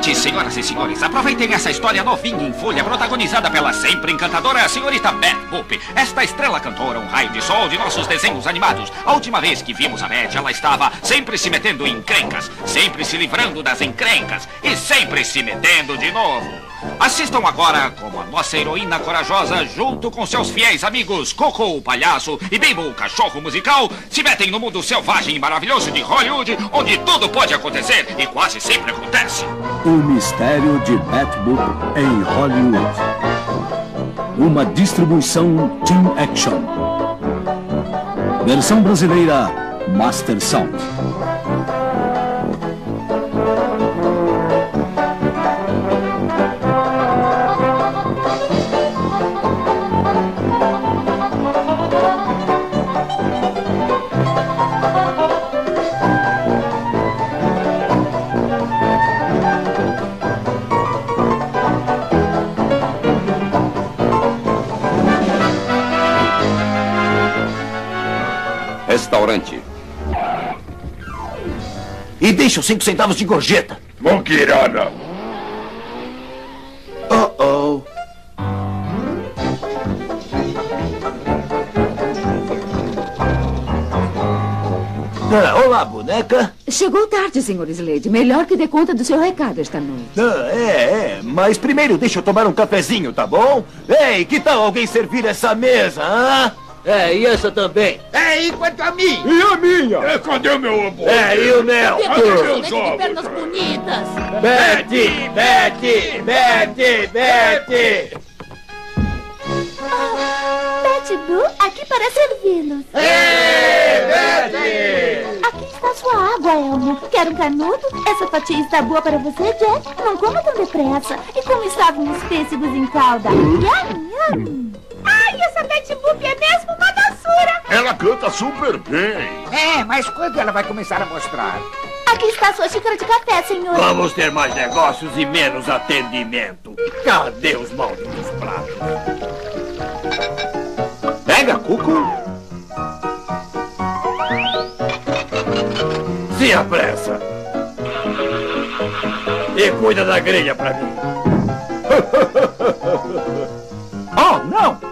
noite, senhoras e senhores. Aproveitem essa história novinha em folha, protagonizada pela sempre encantadora senhorita Beth Boop. Esta estrela cantora, um raio de sol de nossos desenhos animados. A última vez que vimos a Beth, ela estava sempre se metendo em encrencas, sempre se livrando das encrencas e sempre se metendo de novo. Assistam agora como a nossa heroína corajosa, junto com seus fiéis amigos Coco, o palhaço, e Bimbo, o cachorro musical, se metem no mundo selvagem e maravilhoso de Hollywood, onde tudo pode acontecer e quase sempre acontece. O mistério de Bat Boop em Hollywood. Uma distribuição Team Action. Versão brasileira Master Sound. Restaurante. E deixa os cinco centavos de gorjeta. Mokirana. Oh, oh. Ah, olá, boneca. Chegou tarde, senhor Slade. Melhor que dê conta do seu recado esta noite. Ah, é, é. Mas primeiro deixa eu tomar um cafezinho, tá bom? Ei, que tal alguém servir essa mesa, hã? É, e essa também. É, e quanto a mim? E a minha? É, cadê o meu hambúrguer? É, e o meu? Cadê meus ovos? pernas bonitas. Betty, Betty, Betty, Betty. Betty Boo, aqui para servi-los. Ei, Betty! Aqui está sua água, Elmo. Quer um canudo? Essa fatia está boa para você, Jack? Não coma tão depressa. E como estavam os pêssegos em calda? Yum, yum. Ai, essa Betty Boop é mesmo uma doçura. Ela canta super bem. É, mas quando ela vai começar a mostrar? Aqui está sua xícara de café, senhor. Vamos ter mais negócios e menos atendimento. Cadê os malditos pratos? Pega, Cuco. Se apressa. E cuida da grelha pra mim. oh, não!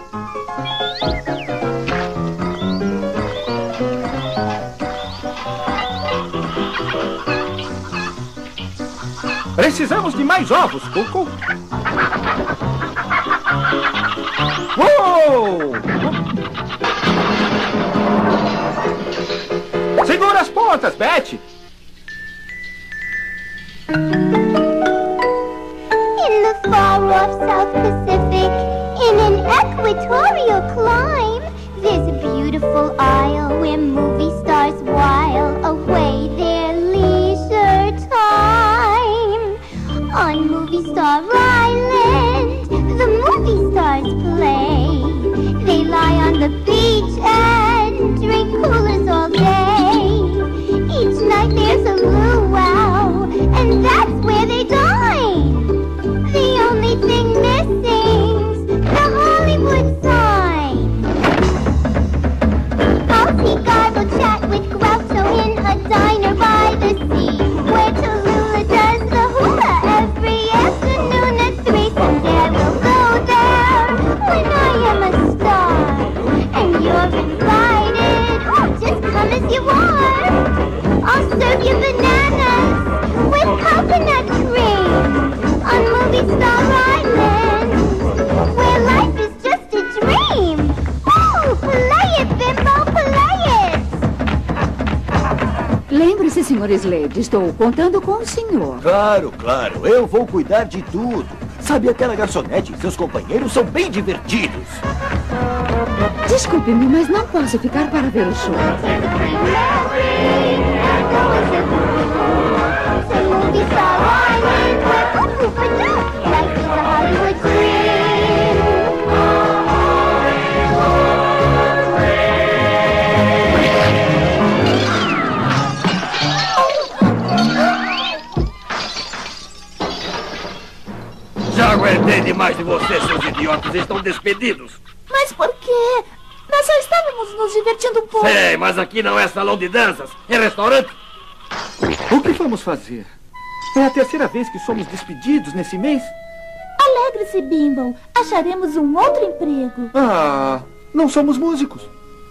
Precisamos de mais ovos, Cuco. Uou! Segura as pontas, Betty. In the far off South Pacific, in an equatorial clime, there's a beautiful isle where movie stars while away and drink coolers all day. Each night there's a luau, you are. I'll serve you bananas with coconut cream on Movie Star Island, where life is just a dream. Oh, play it, Bimbo, play it! Lembre-se, senhor Slade, estou contando com o senhor. Claro, claro. Eu vou cuidar de tudo. Sabe, aquela garçonete e seus companheiros são bem divertidos. Desculpe-me, mas não posso ficar para ver o show. Já aguentei demais de vocês, seus idiotas. Estão despedidos. Mas por quê? Nos divertindo um pouco. Sei, mas aqui não é salão de danças. É restaurante. O que vamos fazer? É a terceira vez que somos despedidos nesse mês. Alegre-se, Bimble. Acharemos um outro emprego. Ah, não somos músicos.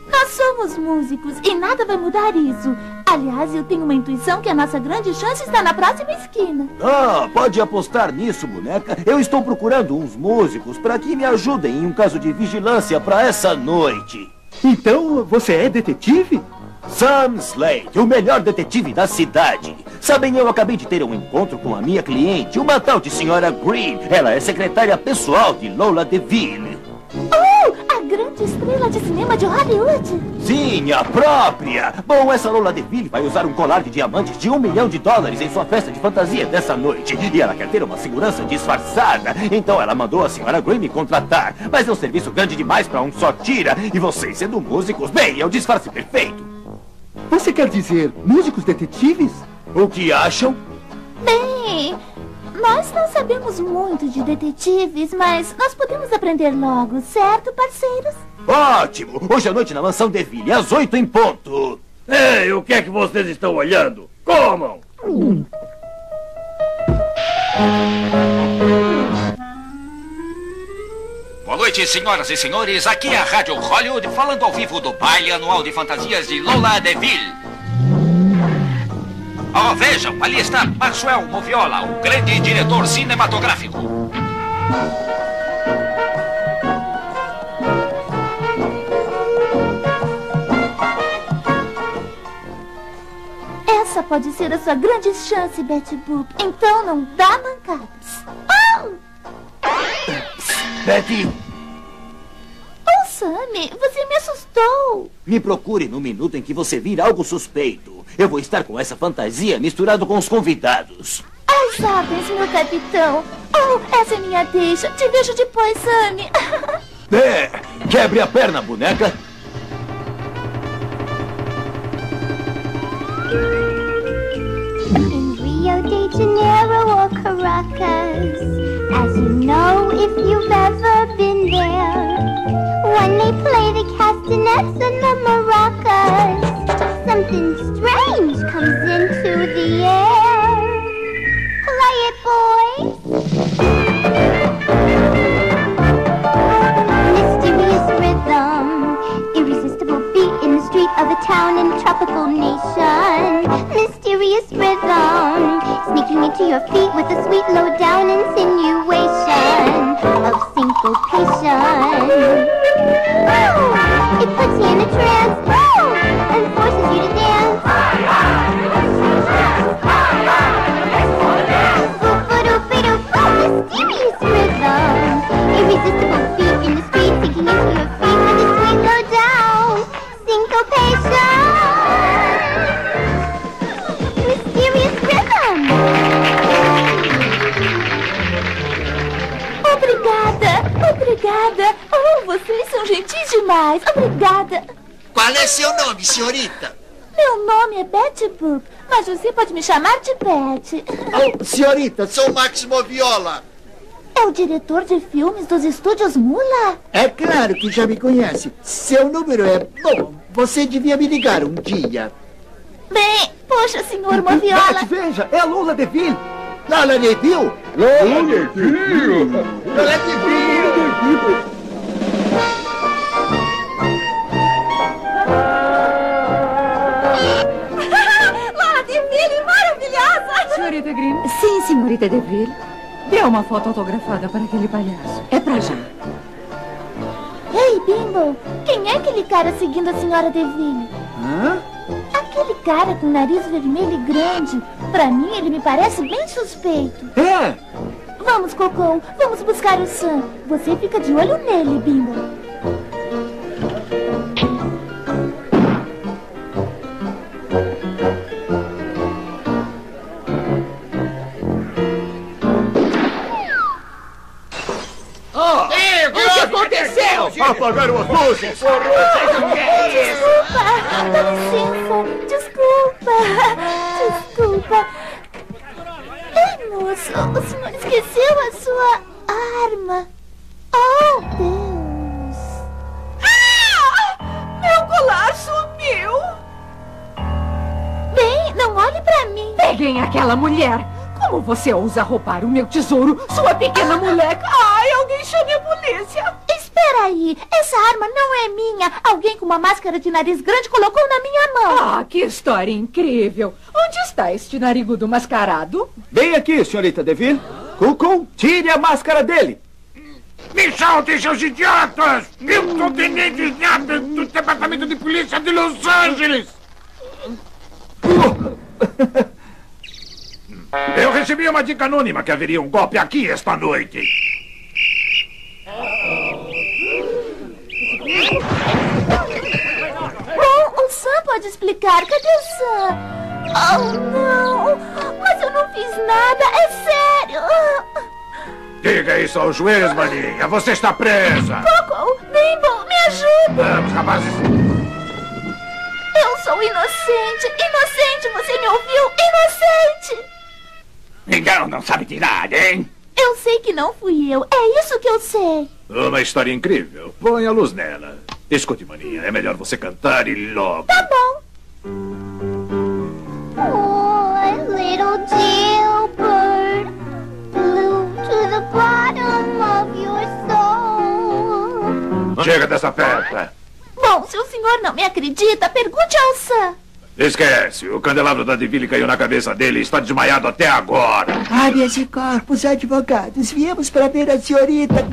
Nós somos músicos e nada vai mudar isso. Aliás, eu tenho uma intuição que a nossa grande chance está na próxima esquina. Ah, pode apostar nisso, boneca. Eu estou procurando uns músicos para que me ajudem em um caso de vigilância para essa noite. Então, você é detetive? Sam Slade, o melhor detetive da cidade. Sabem, eu acabei de ter um encontro com a minha cliente, uma tal de senhora Green. Ela é secretária pessoal de Lola DeVille. Oh, grande estrela de cinema de Hollywood. Sim, a própria. Bom, essa Lola DeVille vai usar um colar de diamantes de um milhão de dólares em sua festa de fantasia dessa noite. E ela quer ter uma segurança disfarçada. Então ela mandou a senhora Green me contratar. Mas é um serviço grande demais para um só tira. E vocês sendo músicos, bem, é o disfarce perfeito. Você quer dizer músicos detetives? O que acham? Bem, nós não sabemos muito de detetives, mas nós podemos aprender logo, certo, parceiros? Ótimo! Hoje à noite na mansão Deville, às oito em ponto. Ei, o que é que vocês estão olhando? Comam! Boa noite, senhoras e senhores. Aqui é a Rádio Hollywood falando ao vivo do baile anual de fantasias de Lola DeVille. Oh, vejam, ali está Maxwell Moviola, o grande diretor cinematográfico. Essa pode ser a sua grande chance, Betty Boop. Então não dá mancadas. Oh! Betty, Oh, Sammy, você me assustou. me procure no minuto em que você vir algo suspeito. Eu vou estar com essa fantasia misturado com os convidados. As ordens, meu capitão. Oh, essa é minha deixa. Te vejo depois, Sammy. É, quebre a perna, boneca. In Rio de Janeiro or Caracas. As you know, if you've ever been there, when they play the castanets and the maracas, something strange comes into the air. Play it, boys. Mysterious rhythm, irresistible beat in the street of a town in a tropical nation. Mysterious rhythm, sneaking into your feet with a sweet low down insinuation of syncopation. Woo! It puts you in a trance Obrigada. Oh, vocês são gentis demais. Obrigada. Qual é seu nome, senhorita? Meu nome é Betty Boop, mas você pode me chamar de Betty. Oh, senhorita, sou Max Moviola. É o diretor de filmes dos estúdios Mula? É claro que já me conhece. Seu número é... Bom, você devia me ligar um dia. Bem, poxa, senhor Moviola. Betty, veja, é a Lola DeVille. Lola Neville? Lola Neville! Lola Neville! Senhorita Green? Sim, senhorita Deville. Dê uma foto autografada para aquele palhaço. É pra já. Ei, Bimbo, quem é aquele cara seguindo a senhora Deville? Hã? Aquele cara com nariz vermelho e grande. Pra mim, ele me parece bem suspeito. É, Vamos, Cocô, vamos buscar o Sam. Você fica de olho nele, Bimbo. Apagaram as luzes! Desculpa, dá licença. Desculpa, desculpa. Ei, moço, o senhor esqueceu a sua arma. Oh, Deus. Ah! Meu colar sumiu. Bem, não olhe pra mim. Peguem aquela mulher. Como você ousa roubar o meu tesouro, sua pequena moleca? Ai, alguém chame a polícia. Espera aí, essa arma não é minha. Alguém com uma máscara de nariz grande colocou na minha mão. Ah, que história incrível. Onde está este narigudo mascarado? Vem aqui, senhorita Deville. Cucu, tire a máscara dele. Me soltem, seus idiotas! Eu sou tenente Snap do Departamento de Polícia de Los Angeles! Eu recebi uma dica anônima que haveria um golpe aqui esta noite. Bom, o Sam pode explicar. Cadê o Sam? Oh, não. Mas eu não fiz nada. É sério. Diga isso ao juiz, maninha. Você está presa. Coco, Bimbo, me ajuda. Vamos, rapazes. Eu sou inocente. Inocente, você me ouviu? Inocente. Então não sabe de nada, hein? Eu sei que não fui eu. É isso que eu sei. Uma história incrível. Põe a luz nela. Escute, maninha. É melhor você cantar e logo. Tá bom. Oh, little jailbird, blue to the bottom of your soul. Chega dessa festa. Bom, se o senhor não me acredita, pergunte ao Sam. Esquece. O candelabro da Deville caiu na cabeça dele e está desmaiado até agora. Habeas e corpus, advogados. Viemos para ver a senhorita.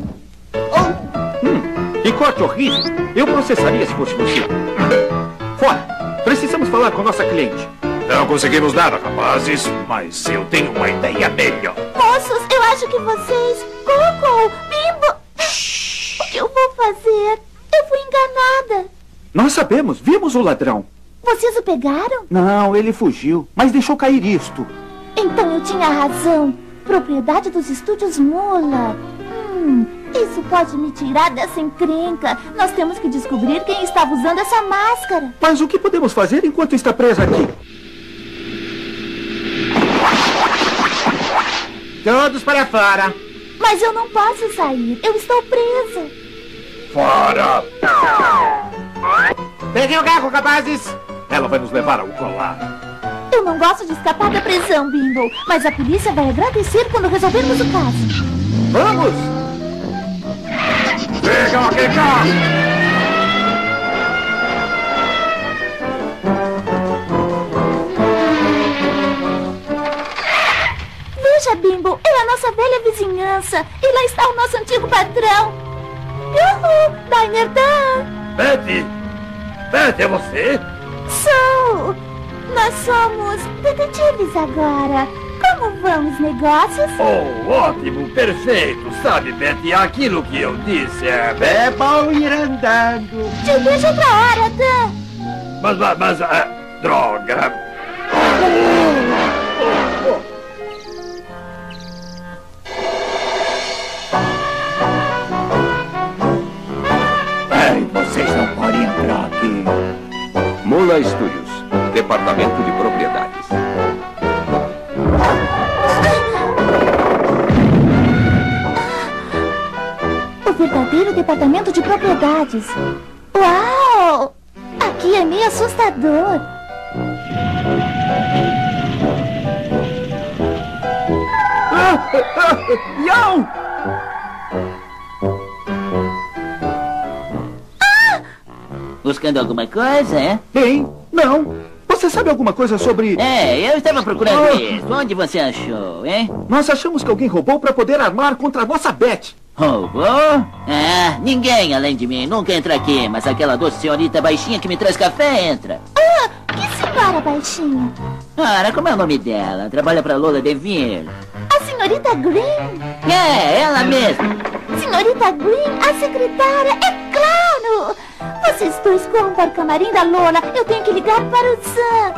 Que corte horrível. Eu processaria se fosse você. Fora. Precisamos falar com nossa cliente. Não conseguimos nada, rapazes, mas eu tenho uma ideia melhor. Moços, eu acho que vocês. Coco, Bimbo. O que eu vou fazer? Eu fui enganada. Nós sabemos, vimos o ladrão. Vocês o pegaram? Não, ele fugiu, mas deixou cair isto. Então eu tinha razão. Propriedade dos estúdios Mula. Hum, isso pode me tirar dessa encrenca. Nós temos que descobrir quem estava usando essa máscara. Mas o que podemos fazer enquanto está presa aqui? Todos para fora. Mas eu não posso sair. Eu estou presa. Fora! Peguem o carro, rapazes. Ela vai nos levar ao colar. Eu não gosto de escapar da prisão, Bimbo. Mas a polícia vai agradecer quando resolvermos o caso. Vamos! Aquele carro! Veja, Bimbo, é a nossa velha vizinhança. E lá está o nosso antigo patrão. Uhul! Diner Dan! Betty! Betty, é você? Sou! Nós somos detetives agora. Como vão os negócios? Oh, ótimo, perfeito. Sabe, Betty, aquilo que eu disse é... É bom ir andando. Te vejo outra hora, Dan. Mas, mas, mas ah, droga. Ei, vocês não podem entrar aqui. Mula Studios, Departamento de Propriedades. Verdadeiro departamento de propriedades. Uau! Aqui é meio assustador. Ião! Buscando alguma coisa, é? Bem, não. Você sabe alguma coisa sobre... É, eu estava procurando Ah. isso. Onde você achou, hein? Nós achamos que alguém roubou para poder armar contra a nossa Beth. Roubou? Ah, ninguém além de mim nunca entra aqui, mas aquela doce senhorita baixinha que me traz café entra. Ah, que senhora baixinha? Ora, como é o nome dela? Trabalha pra Lola Deville. A senhorita Green? É, ela mesma. Senhorita Green, a secretária, é claro! Vocês dois corram para o camarim da Lola. Eu tenho que ligar para o Sam.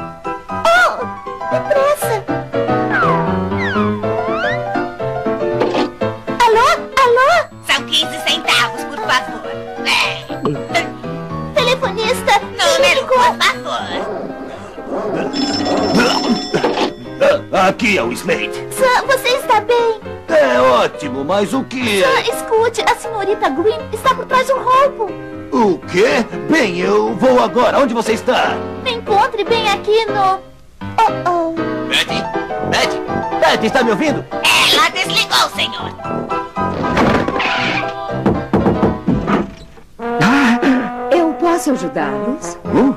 Oh, depressa! Aqui é o Slade. Sam, você está bem? É ótimo, mas o que Sam, é? escute, a senhorita Green está por trás do roubo. O quê? Bem, eu vou agora. Onde você está? Me encontre bem aqui no... Oh, oh. Betty? Betty? Beth, está me ouvindo? Ela desligou, senhor. Eu posso ajudá-los? Oh,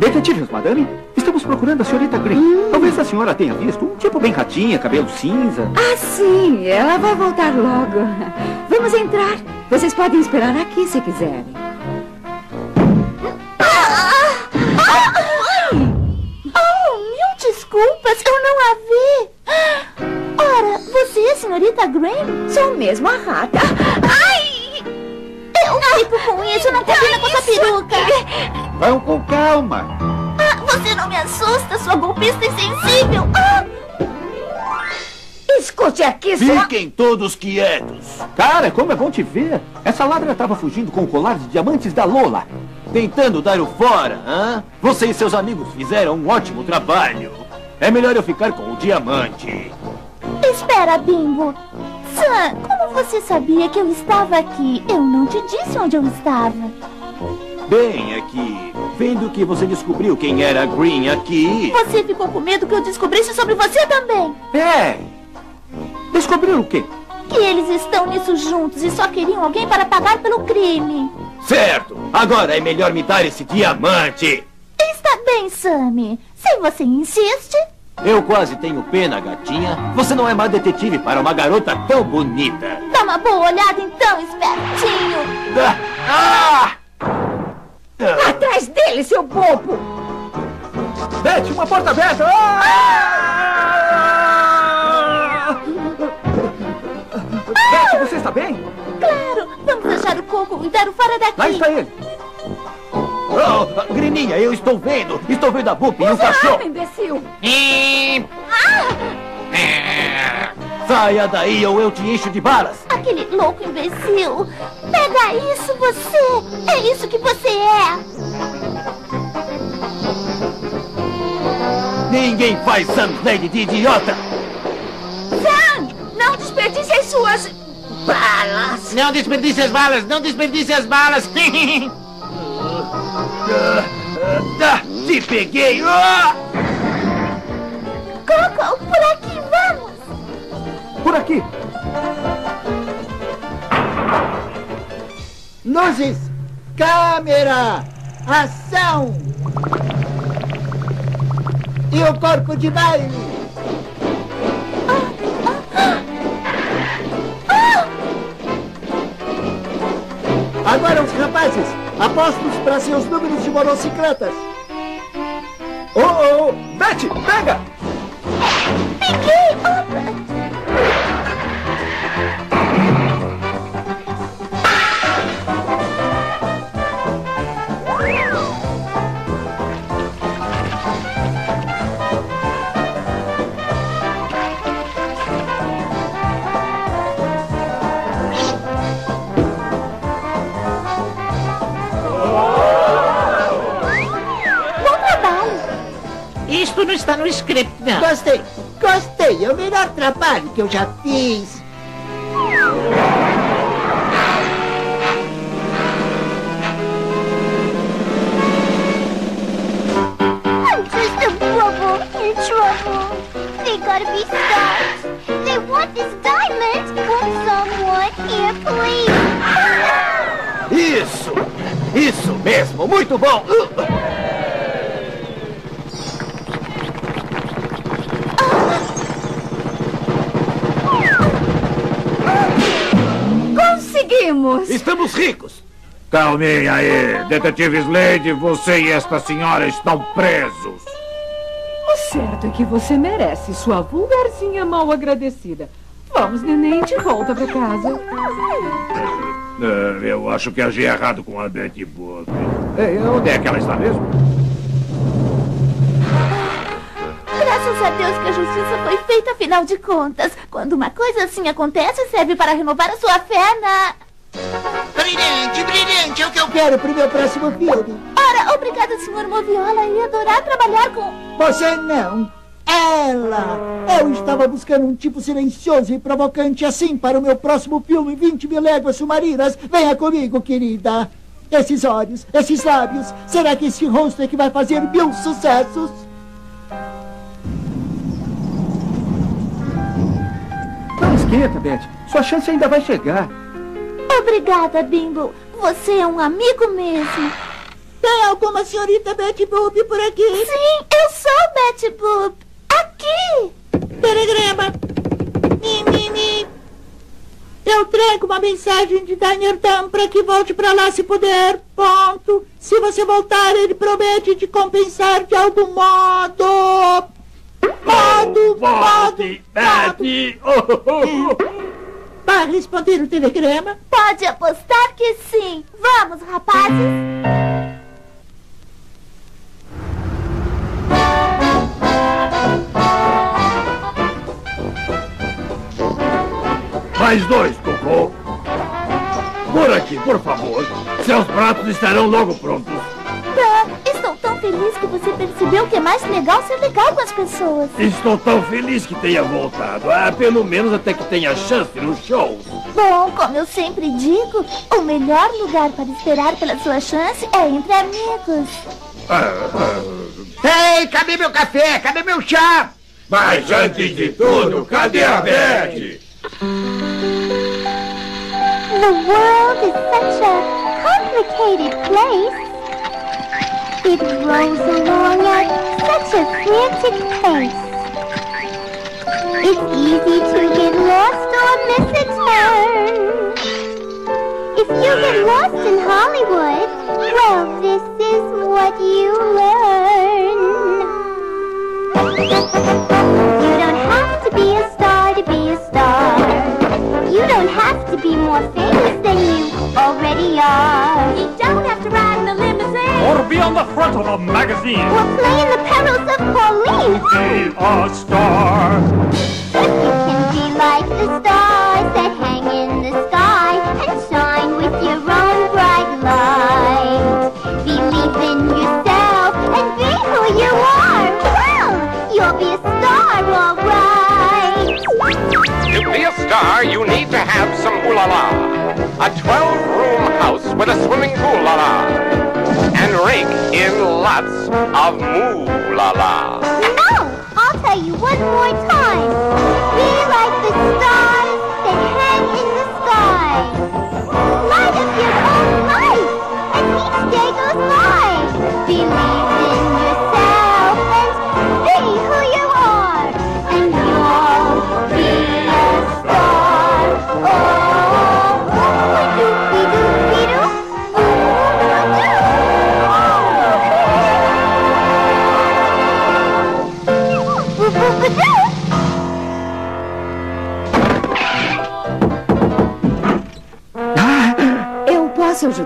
detetives, madame, estamos procurando a senhorita Green. Talvez a senhora tenha visto um tipo bem ratinha, cabelo cinza. Ah, sim, ela vai voltar logo. Vamos entrar. Vocês podem esperar aqui se quiserem. Oh, mil desculpas, eu não a vi. Ora, você é a senhorita Graham? Sou mesmo a rata. Ai! Eu fico com isso, não combina com essa peruca. Vão com calma. Você não me assusta, sua golpista insensível. Ah! Escute aqui, só... Fiquem todos quietos. Cara, como é bom te ver. Essa ladra estava fugindo com o colar de diamantes da Lola. Tentando dar o fora, hã? Você e seus amigos fizeram um ótimo trabalho. É melhor eu ficar com o diamante. Espera, Bimbo. Sam, como você sabia que eu estava aqui? Eu não te disse onde eu estava. Bem, vendo que você descobriu quem era Green aqui. Você ficou com medo que eu descobrisse sobre você também. É. Descobriram o quê? Que eles estão nisso juntos e só queriam alguém para pagar pelo crime. Certo. Agora é melhor me dar esse diamante. Está bem, Sammy. Se você insiste. Eu quase tenho pena, gatinha. Você não é má detetive para uma garota tão bonita. Dá uma boa olhada então, espertinho. Ah! Ah! Atrás dele, seu bobo! Beth, uma porta aberta! Ah! Você está bem? Claro, vamos achar o coco e dar o fora daqui. Lá está ele. Oh, Grininha, eu estou vendo. Estou vendo a Bup e o Você cachorro. ama, imbecil! Saia daí ou eu te encho de balas. Aquele louco imbecil. Pega isso, você. É isso que você é. Ninguém faz Sam de idiota. Sam, não desperdice as suas balas! Não desperdice as balas, não desperdice as balas. Ah, ah, te peguei. Coco, por aqui. Por aqui. Luzes, câmera, ação. E o corpo de baile. Agora os rapazes, apostos para seus números de motocicletas. Oh, oh, oh. Beth, pega! Peguei. Opa. Está no script, não. Gostei, gostei. É o melhor trabalho que eu já fiz. I'm just a bubble in trouble. They gotta be stopped. They want this diamond. Will someone here, please? Isso! Isso mesmo! Muito bom! Estamos ricos! Calminha aí. Detetive Slade, você e esta senhora estão presos. O certo é que você merece, sua vulgarzinha mal agradecida. Vamos, neném, de volta pra casa. É, eu acho que agi errado com a Betty Bob. É, onde é que ela está mesmo? Graças a Deus que a justiça foi feita, afinal de contas. Quando uma coisa assim acontece, serve para renovar a sua fé na... Brilhante, brilhante, é o que eu Quero pro meu próximo filme. Ora, obrigada, senhor Moviola. Ia adorar trabalhar com... Você não. Ela! Eu estava buscando um tipo silencioso e provocante assim para o meu próximo filme 20 mil léguas submarinas. Venha comigo, querida. Esses olhos, esses lábios. Será que esse rosto é que vai fazer mil sucessos? Não esquenta, Beth. Sua chance ainda vai chegar. Obrigada, Bimbo. Você é um amigo mesmo. Tem alguma senhorita Betty Boop por aqui? Sim, eu sou Betty Boop. Aqui. Telegrama. Mi, mi, mi. Eu trago uma mensagem de Daniel Tam para que volte para lá se puder. Ponto. Se você voltar, ele promete te compensar de algum modo. Modo, modo, Betty! Vai responder o telegrama? Pode apostar que sim. Vamos, rapazes. Mais dois, Cocô. Por aqui, por favor. Seus pratos estarão logo prontos. Estou tão feliz que você percebeu que é mais legal ser legal com as pessoas. Estou tão feliz que tenha voltado. Ah, pelo menos até que tenha chance no show. Bom, como eu sempre digo, o melhor lugar para esperar pela sua chance é entre amigos. Ei, cadê meu café? Cadê meu chá? Mas antes de tudo, cadê a Beth? The world is such a complicated place. It rolls along at such a frantic pace. It's easy to get lost or miss a turn. If you get lost in Hollywood, well, this is what you learn. You don't have to be a star to be a star. You don't have to be more famous than you already are. You don't have to ride in a limousine Or be on the front of a magazine. or play in the perils of Pauline. Be a star. You can be like the stars that hang in the sky in lots of moo la la. No, I'll tell you one more time. Be like the stars that hang in the sky.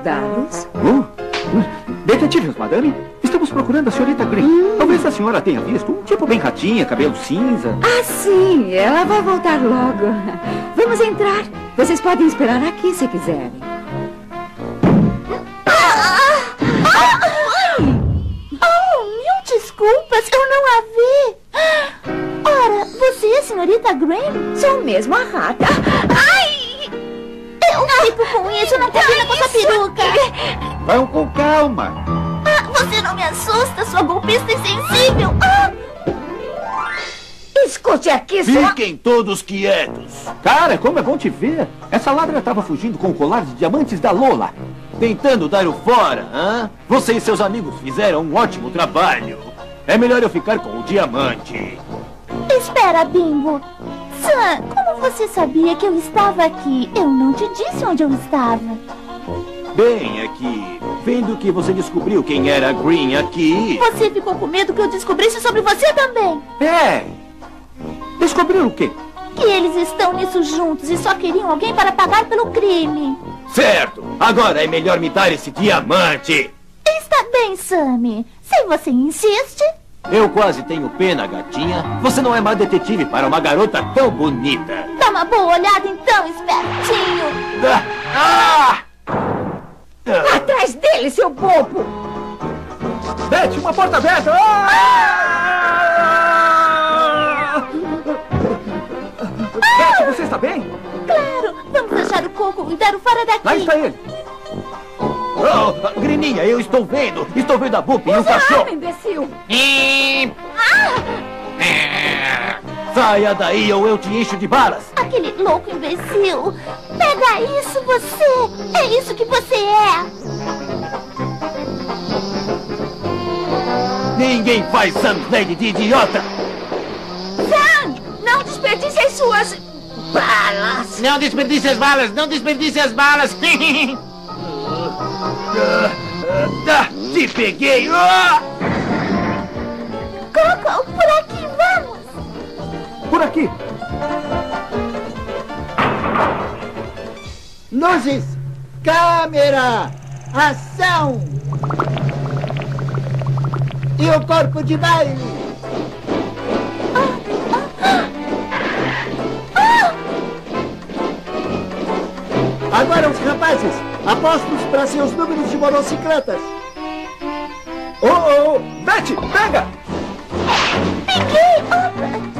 Ajudá-los? Oh, detetives, madame. Estamos procurando a senhorita Green. Talvez a senhora tenha visto um tipo bem ratinha, cabelo cinza. Ah, sim, ela vai voltar logo. Vamos entrar. Vocês podem esperar aqui se quiserem. Peruca. Vão com calma. Ah, você não me assusta, sua golpista insensível. Ah! Escute aqui, sua... Fiquem todos quietos. Cara, como é bom te ver. Essa ladra estava fugindo com o colar de diamantes da Lola. Tentando dar o fora, hã? Você e seus amigos fizeram um ótimo trabalho. É melhor eu ficar com o diamante. Espera, Bimbo. Sam, como você sabia que eu estava aqui? Eu não te disse onde eu estava. Bem, aqui, vendo que você descobriu quem era Green aqui. Você ficou com medo que eu descobrisse sobre você também. É. Descobriram o quê? Que eles estão nisso juntos e só queriam alguém para pagar pelo crime. Certo! Agora é melhor me dar esse diamante. Está bem, Sammy. Se você insiste. Eu quase tenho pena, gatinha. Você não é má detetive para uma garota tão bonita. Dá uma boa olhada então, espertinho. Ah! Atrás dele, seu bobo! Beth, uma porta aberta! Ah! Beth, você está bem? Claro, vamos achar o coco e dar o fora daqui. Lá está ele. Oh, Grininha, eu estou vendo. Estou vendo a Bup e o cachorro. arma, imbecil! E... Ah! Saia daí ou eu te encho de balas. Aquele louco imbecil. Pega isso, você. É isso que você é. Ninguém faz Sam de idiota. Sam, não desperdice as suas balas. Não desperdice as balas, não desperdice as balas. Ah, ah, te peguei. Coco, por aqui. Por aqui. Luzes, câmera, ação. E o corpo de baile. Agora os rapazes, apostos para seus números de motocicletas. Ô, ô, ô, Betty, pega! Peguei! Opa!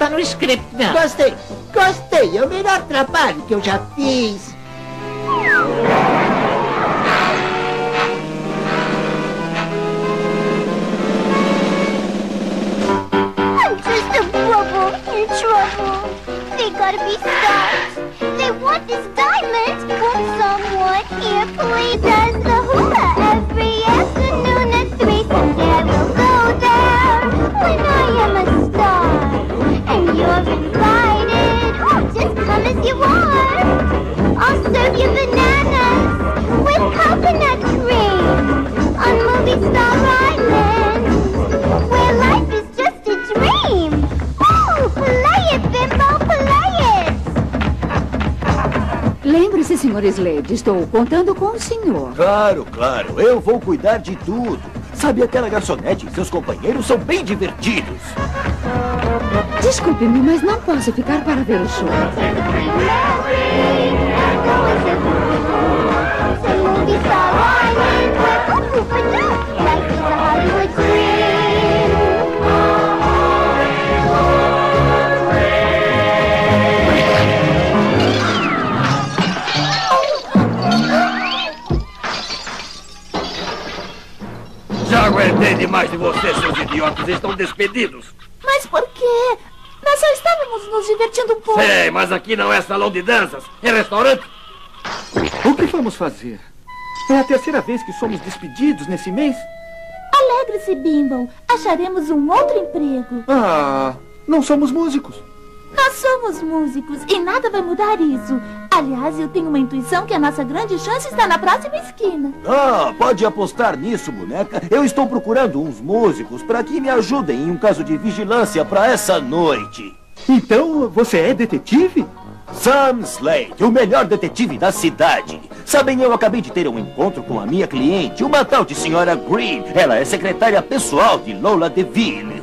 Está no script, não. Gostei, gostei. É o melhor trabalho que eu já fiz. I'm just a bubble in trouble. They gotta be stopped. They want this diamond. Will someone here please does the hula I'll serve you bananas with coconut cream on Movie Star Island, where life is just a dream. Ooh, play it, Bimbo, play it. Lembre-se, Sr. Slade, estou contando com o senhor. Claro, claro. Eu vou cuidar de tudo. Sabe, aquela garçonete e seus companheiros são bem divertidos. Desculpe-me, mas não posso ficar para ver o show. Já aguentei demais de vocês, seus idiotas. Estão despedidos. Mas por quê? Nós só estávamos nos divertindo um pouco. Sei, mas aqui não é salão de danças. É restaurante. O que vamos fazer? É a terceira vez que somos despedidos nesse mês? Alegre-se, Bimbo. Acharemos um outro emprego. Ah, não somos músicos. Nós somos músicos e nada vai mudar isso. Aliás, eu tenho uma intuição que a nossa grande chance está na próxima esquina. Ah, pode apostar nisso, boneca. Eu estou procurando uns músicos para que me ajudem em um caso de vigilância para essa noite. Então, você é detetive? Sam Slade, o melhor detetive da cidade. Sabem, eu acabei de ter um encontro com a minha cliente, uma tal de senhora Green. Ela é secretária pessoal de Lola DeVille.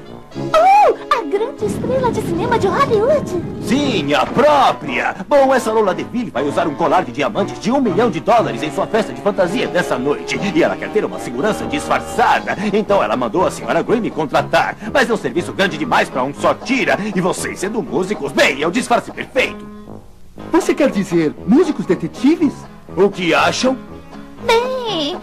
Oh, a grande estrela de cinema de Hollywood. Sim, a própria! Bom, essa Lola DeVille vai usar um colar de diamantes de um milhão de dólares em sua festa de fantasia dessa noite. E ela quer ter uma segurança disfarçada. Então ela mandou a senhora Green me contratar. Mas é um serviço grande demais para um só tira. E vocês, sendo músicos, bem, é o disfarce perfeito. Você quer dizer músicos detetives? O que acham? Bem,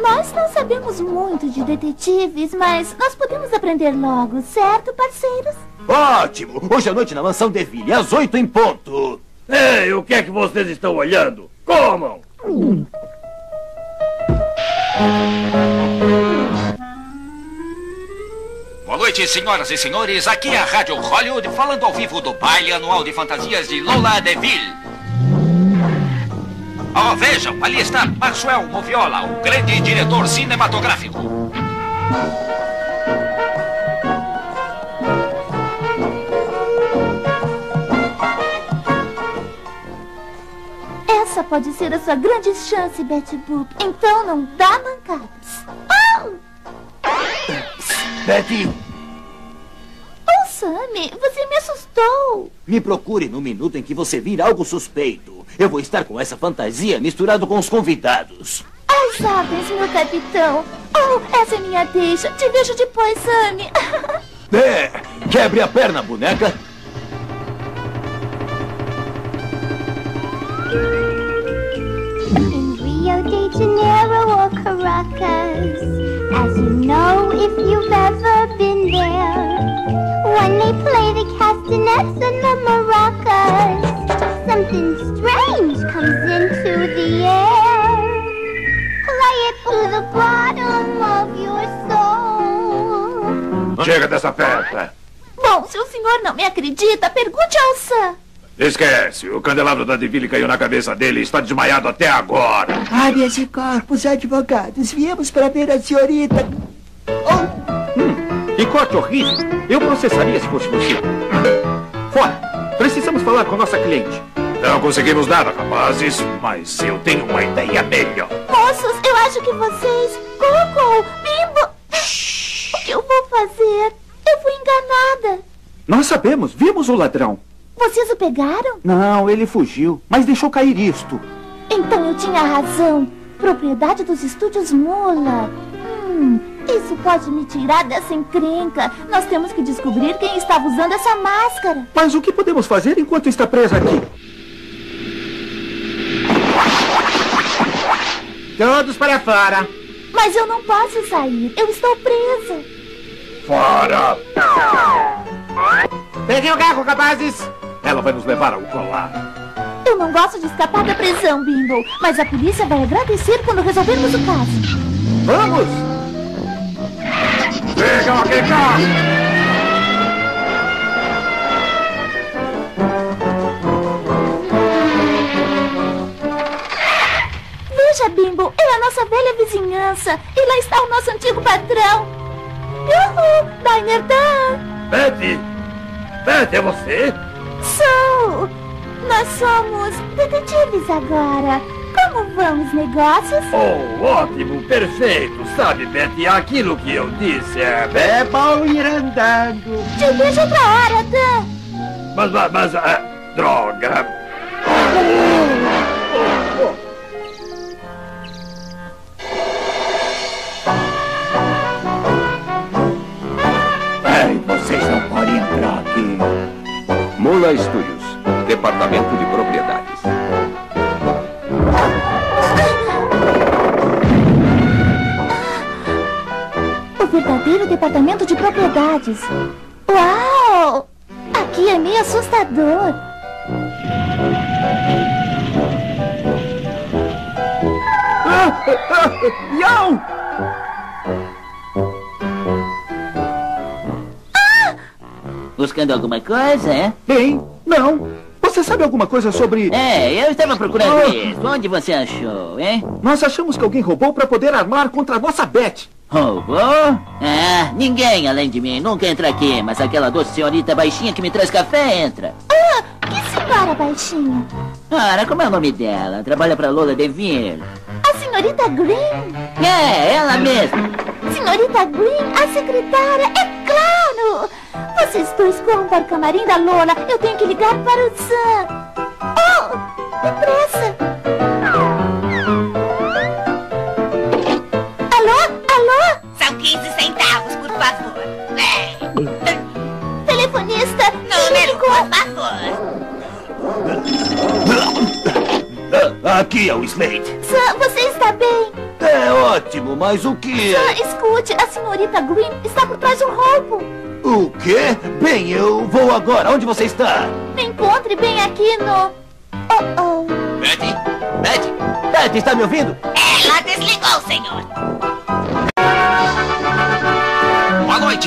nós não sabemos muito de detetives, mas nós podemos aprender logo, certo, parceiros? Ótimo! Hoje à noite na mansão DeVille, às oito em ponto. Ei, o que é que vocês estão olhando? Comam! Boa noite, senhoras e senhores. Aqui é a Rádio Hollywood falando ao vivo do baile anual de fantasias de Lola DeVille. Oh, vejam, ali está Maxwell Moviola, o grande diretor cinematográfico. Essa pode ser a sua grande chance, Betty Boop. Então não dá mancadas. Oh! Betty, Sammy, você me assustou. Me procure no minuto em que você vir algo suspeito. Eu vou estar com essa fantasia misturado com os convidados. As ordens, meu capitão. Oh, essa é minha deixa. Te vejo depois, Sammy. É, quebre a perna, boneca. In Rio de Janeiro or Caracas, as you know if you've ever been there, when they play the castanets and the maracas, something strange comes into the air. Play it to the bottom of your soul. Chega dessa festa. Bom, se o senhor não me acredita, pergunte ao Sam. Esquece, o candelabro da Deville caiu na cabeça dele e está desmaiado até agora. Habeas de corpos, advogados. Viemos para ver a senhorita. Que corte horrível. Eu processaria se fosse você. Fora. Precisamos falar com a nossa cliente. Não conseguimos nada, rapazes, mas eu tenho uma ideia melhor. Moços, eu acho que vocês. Coco, Bimbo. O que eu vou fazer? Eu fui enganada. Nós sabemos, vimos o ladrão. Vocês o pegaram? Não, ele fugiu, mas deixou cair isto. Então eu tinha razão. Propriedade dos estúdios Mula. Hum, isso pode me tirar dessa encrenca. Nós temos que descobrir quem estava usando essa máscara. Mas o que podemos fazer enquanto está presa aqui? Todos para fora. Mas eu não posso sair. Eu estou presa. Fora! Peguem o carro, rapazes. Ela vai nos levar ao colar. Eu não gosto de escapar da prisão, Bimbo. Mas a polícia vai agradecer quando resolvermos o caso. Vamos! Aquele carro! Veja, Bimbo, é a nossa velha vizinhança. E lá está o nosso antigo patrão. Uhul, Diner Dan. Betty! Betty, é você? Sou. Nós somos detetives agora. Como vão os negócios? Oh, ótimo, perfeito. Sabe, Betty, aquilo que eu disse é... É bom ir andando. Te vejo outra hora, Dan. Mas, mas, mas ah, droga. Ei, vocês não podem entrar aqui. Mula Studios, Departamento de Propriedades. Verdadeiro departamento de propriedades. Uau! Aqui é meio assustador. Ião! Buscando alguma coisa, é? Bem, não. Você sabe alguma coisa sobre... É, eu estava procurando Ah. isso. Onde você achou, hein? Nós achamos que alguém roubou para poder armar contra a nossa Beth. Roubou? Ah, ninguém além de mim nunca entra aqui, mas aquela doce senhorita baixinha que me traz café entra. Ah, que senhora baixinha? Ora, como é o nome dela? Trabalha pra Lola Deville. A senhorita Green? É, ela mesma. Senhorita Green, a secretária, é claro! Vocês dois corram para o camarim da Lola. Eu tenho que ligar para o Sam. Oh, depressa! 15 centavos, por favor. É. Telefonista, Número, ligou. por favor. Aqui é o Slade. Sam, você está bem? É ótimo, mas o que Sam, é? escute, a senhorita Green está por trás de um roubo. O quê? Bem, eu vou agora. Onde você está? Me encontre bem aqui no... Oh, oh. Betty? Betty? Betty, está me ouvindo? Ela desligou, senhor.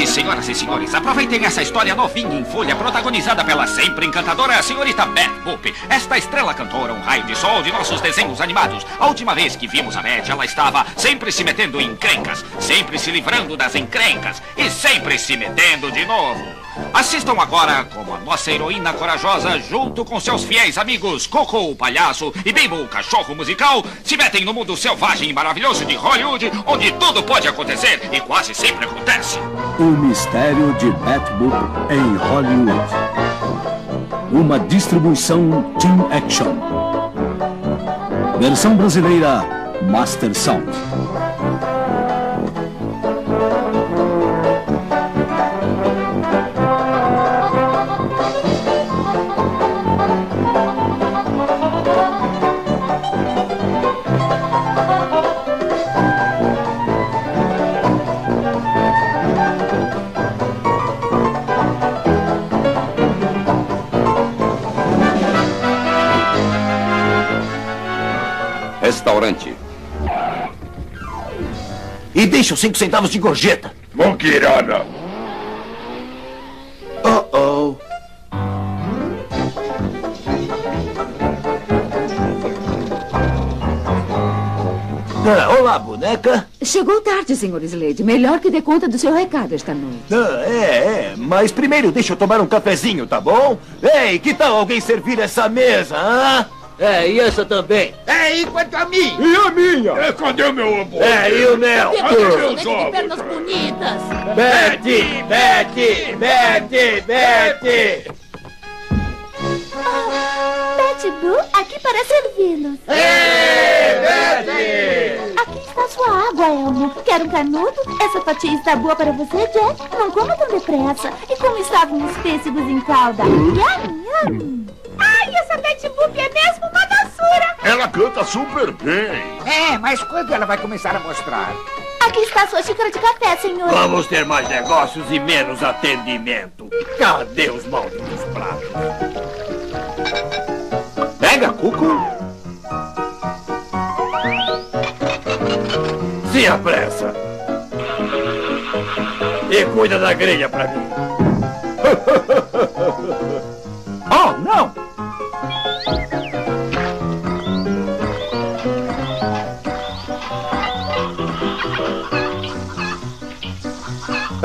Senhoras e senhores. Aproveitem essa história novinha em folha, protagonizada pela sempre encantadora senhorita Beth Boop. Esta estrela cantora, um raio de sol de nossos desenhos animados. A última vez que vimos a Beth, ela estava sempre se metendo em encrencas, sempre se livrando das encrencas e sempre se metendo de novo. Assistam agora como a nossa heroína corajosa, junto com seus fiéis amigos Coco, o palhaço, e Bimbo, o cachorro musical, se metem no mundo selvagem e maravilhoso de Hollywood, onde tudo pode acontecer e quase sempre acontece. O mistério de Bat Boop em Hollywood. Uma distribuição Team Action. Versão brasileira Master Sound. Restaurante. E deixa os cinco centavos de gorjeta. Monkirana. Oh, oh. Ah, olá, boneca. Chegou tarde, senhor Slade. Melhor que dê conta do seu recado esta noite. Ah, é, é. Mas primeiro deixa eu tomar um cafezinho, tá bom? Ei, que tal alguém servir essa mesa, hã? É, e essa também. É, e quanto a mim? E a minha? É, cadê o meu hambúrguer? É, e o meu? Cadê meus de ovos? pernas bonitas. Betty, Betty, Betty, Betty. Betty Boo, aqui para servi-los. Betty! Aqui está sua água, Elmo. Quer um canudo? Essa fatia está boa para você, Jack? Não coma tão depressa. E como estavam os pêssegos em calda? Yum, yum. Ai, essa Betty Boop é mesmo uma doçura. Ela canta super bem. É, mas quando ela vai começar a mostrar? Aqui está sua xícara de café, senhor. Vamos ter mais negócios e menos atendimento. Cadê os malditos pratos? Pega, Cuco. Se apressa. E cuida da grelha pra mim.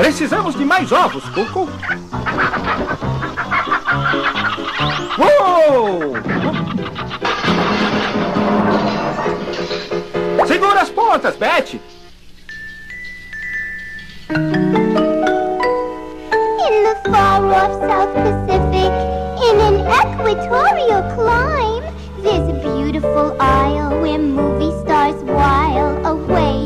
Precisamos de mais ovos, Cuco. Uou! Segura as pontas, Betty. In the far off South Pacific, in an equatorial clime, there's a beautiful isle where movie stars while away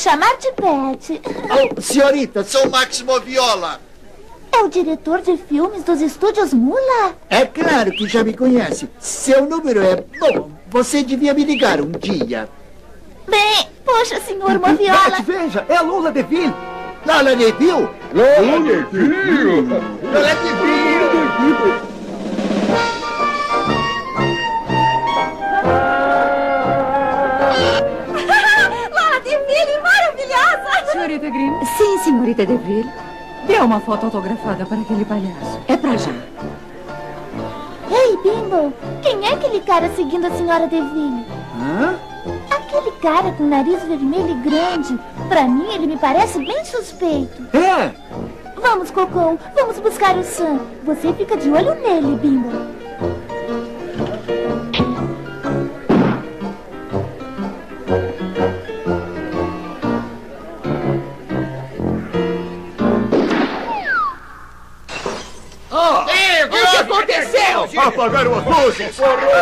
chamar de Betty. Oh, senhorita, sou Max Moviola. É o diretor de filmes dos estúdios Mula? É claro que já me conhece. Seu número é bom. Você devia me ligar um dia. Bem, poxa, senhor Moviola. Betty, veja, é a Lula Deville. Lola Neville? Lola Deville. Lola Deville. Sim, senhorita Deville. Dê uma foto autografada para aquele palhaço. É pra já. Ei, Bimbo, quem é aquele cara seguindo a senhora Deville? Hã? Aquele cara com nariz vermelho e grande. Pra mim, ele me parece bem suspeito. É. Vamos, Cocô. Vamos buscar o Sam. Você fica de olho nele, Bimbo. Apagaram as luzes! Desculpa!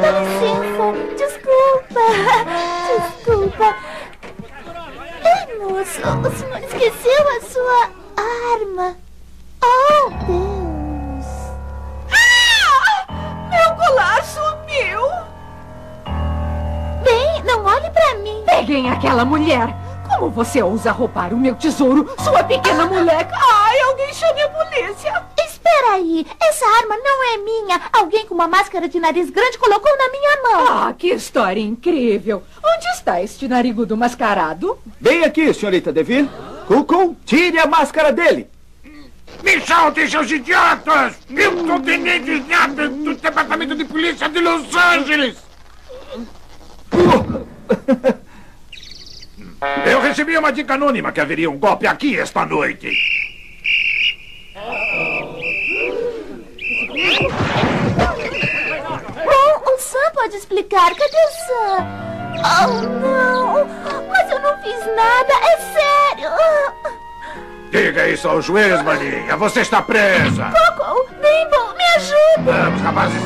Dá licença! Desculpa! Desculpa! Ei, moço, o senhor esqueceu a sua arma. Oh, Deus! Ah! Meu colar sumiu! Bem, não olhe pra mim. Peguem aquela mulher! Como você ousa roubar o meu tesouro, sua pequena moleca? Ai, alguém chame a polícia! Espera aí, essa arma não é minha. Alguém com uma máscara de nariz grande colocou na minha mão. Ah, que história incrível! Onde está este narigudo mascarado? Vem aqui, senhorita Deville. Cucum, tire a máscara dele. Me soltem, seus idiotas! Eu sou Tenente do Departamento de Polícia de Los Angeles! Eu recebi uma dica anônima que haveria um golpe aqui esta noite. Bom, o Sam pode explicar. Cadê o Sam? Oh, não! Mas eu não fiz nada, é sério! Diga isso ao juiz, maninha. Você está presa. Coco, Bimbo, me ajuda! Vamos, rapazes.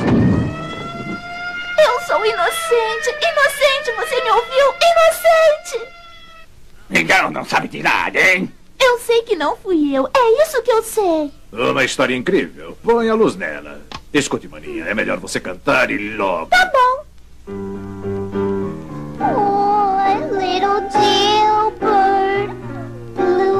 Eu sou inocente! Inocente, você me ouviu? Inocente! Então não sabe de nada, hein? Eu sei que não fui eu. É isso que eu sei. Uma história incrível. Põe a luz nela. Escute, maninha, é melhor você cantar e logo. Tá bom. Oh, Oi, little jailbird, blue